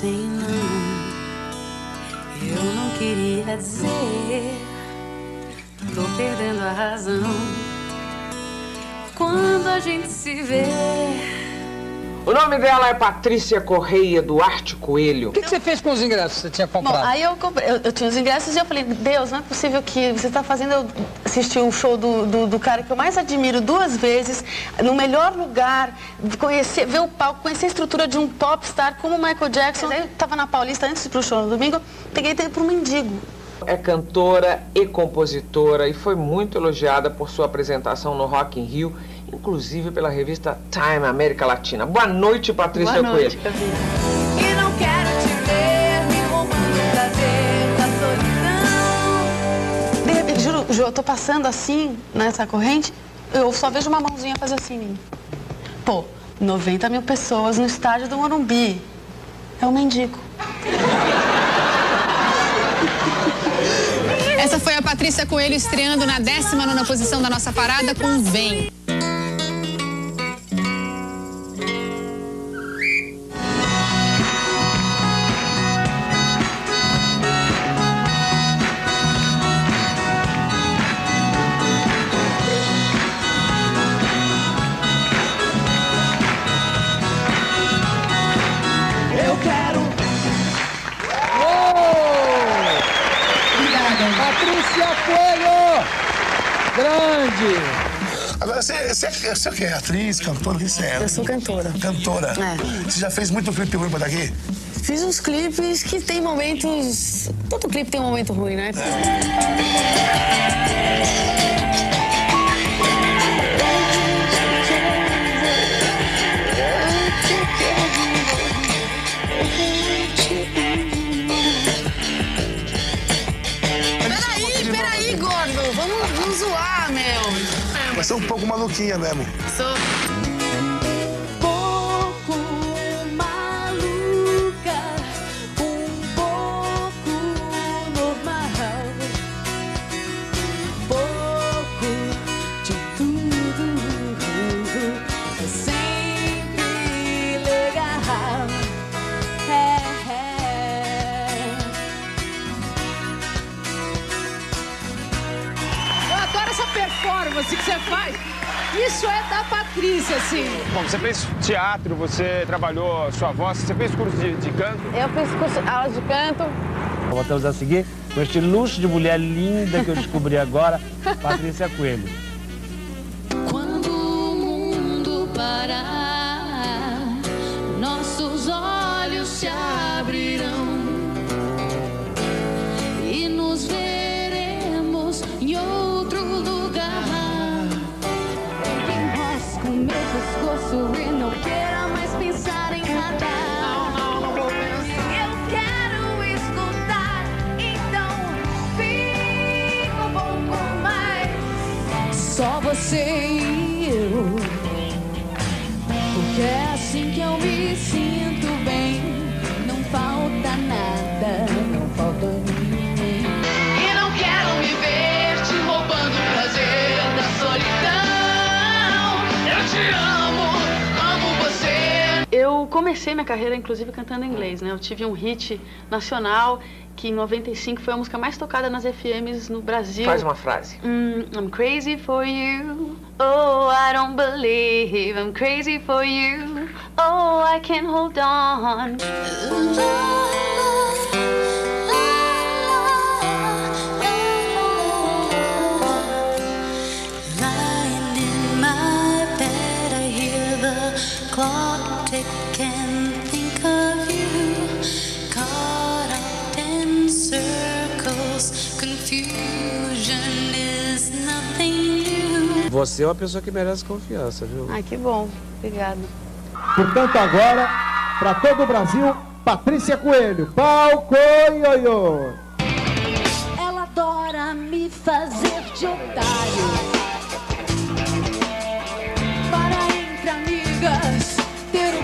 sei não. Eu não queria dizer. Tô perdendo a razão. Quando a gente se vê. O nome dela é Patrícia Correia Duarte Coelho. O que, que você fez com os ingressos que você tinha comprado? Bom, aí eu, comprei, eu, eu, tinha os ingressos e eu falei, Deus, não é possível que você está fazendo eu assistir o um show do, do, do, cara que eu mais admiro duas vezes, no melhor lugar, conhecer, ver o palco, conhecer a estrutura de um popstar como o Michael Jackson. Aí eu estava na Paulista antes para o show no domingo, peguei e para um mendigo. É cantora e compositora e foi muito elogiada por sua apresentação no Rock in Rio inclusive pela revista Time América Latina. Boa noite, Patrícia Boa noite, Coelho. E não quero te ver me roubando o prazer da solidão. De repente, juro, Ju, eu tô passando assim, nessa corrente, eu só vejo uma mãozinha fazer assim. Pô, 90 mil pessoas no estádio do Morumbi. É um mendigo. Essa foi a Patrícia Coelho estreando na 19 posição da nossa parada com Vem. Grande! Agora, você, você, você é o quê? Atriz, cantora? O que você é? Eu sou cantora. Cantora? É. Você já fez muito clipe ruim pra daqui? Fiz uns clipes que tem momentos... Todo clipe tem um momento ruim, né? Peraí, é um pouco maluquinha mesmo. Sou. Isso é da Patrícia, assim. Bom, você fez teatro, você trabalhou sua voz, você fez curso de, de canto? Eu fiz curso, aulas de canto. Voltamos a seguir com este luxo de mulher linda que eu descobri agora, Patrícia Coelho. Quando o mundo parar, E eu. Porque é assim que eu me sinto Eu comecei minha carreira, inclusive, cantando em inglês, né? Eu tive um hit nacional que em 95 foi a música mais tocada nas FMs no Brasil. Faz uma frase. Hum, I'm crazy for you. Oh, I don't believe I'm crazy for you. Oh, I can't hold on. Você é uma pessoa que merece confiança, viu? Ai, que bom. Obrigada. Portanto, agora, para todo o Brasil, Patrícia Coelho. Palco ioiô. Ela adora me fazer de otário. Para entre amigas ter o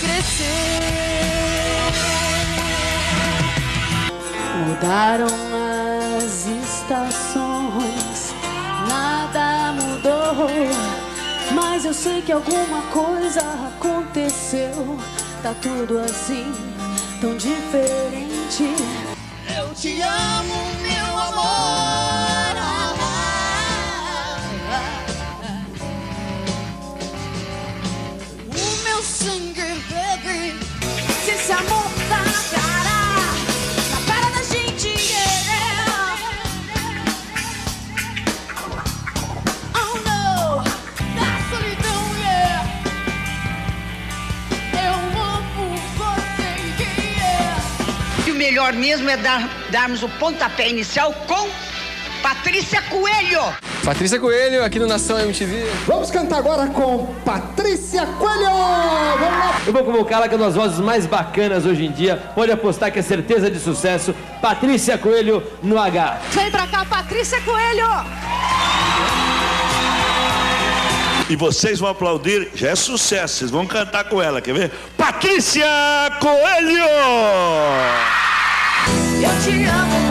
crescer. Mudaram as estações, nada mudou. Mas eu sei que alguma coisa aconteceu. Tá tudo assim, tão diferente. Eu te amo. Melhor mesmo é dar- darmos o pontapé inicial com Patrícia Coelho. Patrícia Coelho, aqui no Nação MTV. Vamos cantar agora com Patrícia Coelho! Vamos lá! Eu vou convocá-la com uma das vozes mais bacanas hoje em dia. Pode apostar que é certeza de sucesso. Patrícia Coelho no H. Vem pra cá, Patrícia Coelho! E vocês vão aplaudir, já é sucesso, vocês vão cantar com ela, quer ver? Patrícia Coelho! 有情人。